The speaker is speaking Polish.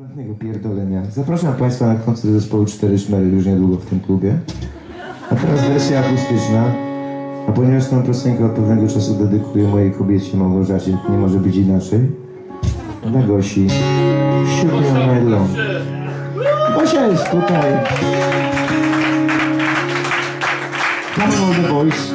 Zbędnego pierdolenia. Zapraszam Państwa na koncert zespołu 4 Szmery już niedługo w tym klubie. A teraz wersja akustyczna. A ponieważ tą piosenkę od pewnego czasu dedykuję mojej kobiecie Małgorzacie, nie może być inaczej. Dla Gosi. Shoot me. Gosia jest tutaj. Come on the boys.